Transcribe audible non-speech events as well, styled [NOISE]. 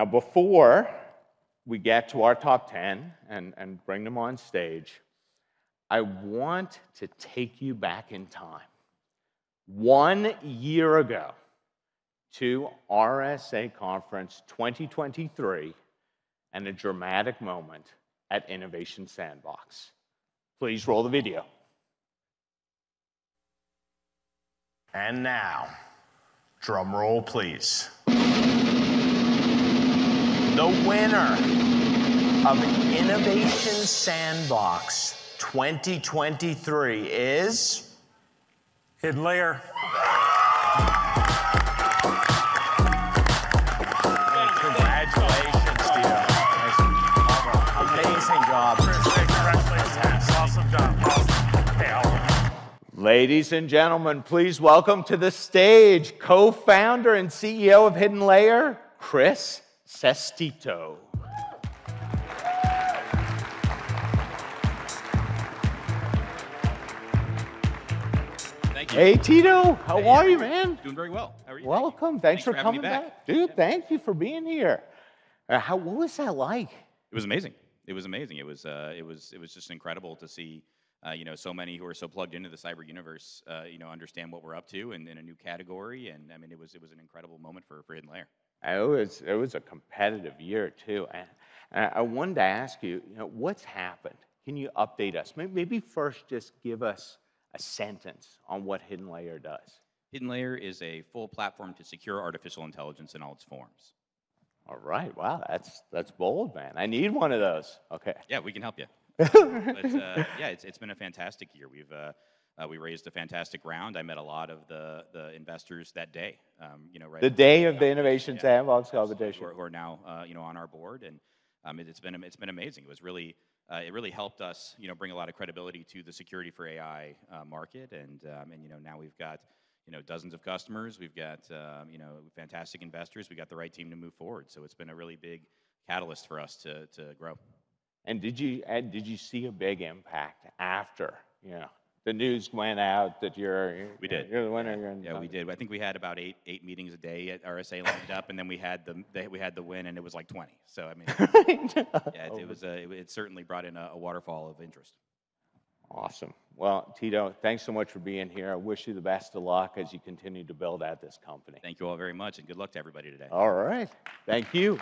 Now, before we get to our top 10 and, and bring them on stage, I want to take you back in time. One year ago to RSA Conference 2023 and a dramatic moment at Innovation Sandbox. Please roll the video. And now, drum roll, please. The winner of Innovation Sandbox 2023 is Hidden layer. Congratulations, Tito. Amazing job. Congratulations. Awesome job. Awesome. Hey, Ladies and gentlemen, please welcome to the stage co founder and CEO of Hidden Layer, Chris Sestito. Thank you. Hey, Tito, how Hey, are you, man? Doing very well. How are you? Welcome. Thanks, for, having coming back. back. Dude, thank you for being here. Uh, how, what was that like? It was amazing. It was amazing. It was uh, it was it was just incredible to see uh, you know so many who are so plugged into the cyber universe uh, you know understand what we're up to and in a new category. And I mean it was it was an incredible moment for for Hidden Layer. It was, it was a competitive year, too. And and I wanted to ask you, you know, what's happened? Can you update us? Maybe first just give us a sentence on what Hidden Layer does. Hidden Layer is a full platform to secure artificial intelligence in all its forms. All right. Wow, that's that's bold, man. I need one of those. Okay. Yeah, we can help you. But uh, yeah, it's, it's been a fantastic year. We've uh, uh, we raised a fantastic round. I met a lot of the the investors that day. Um, you know, right. The day of the Innovation yeah, Sandbox competition, who are, who are now uh, you know on our board, and um, it, has been it's been amazing. It was really uh, it really helped us you know bring a lot of credibility to the security for AI uh, market, and um, and you know now we've got you know dozens of customers. We've got um, you know fantastic investors. We got the right team to move forward. So it's been a really big catalyst for us to to grow. And did you and did you see a big impact after you know the news went out that you're you're- We did. you're the winner? You're Yeah, we did. I think we had about eight eight meetings a day at RSA lined up, and then we had the, we had the win, and it was like twenty. So I mean, [LAUGHS] [LAUGHS] yeah, it, it was uh, it, it certainly brought in a, a waterfall of interest. Awesome. Well, Tito, thanks so much for being here. I wish you the best of luck as you continue to build out this company. Thank you all very much, and good luck to everybody today. All right. Thank you.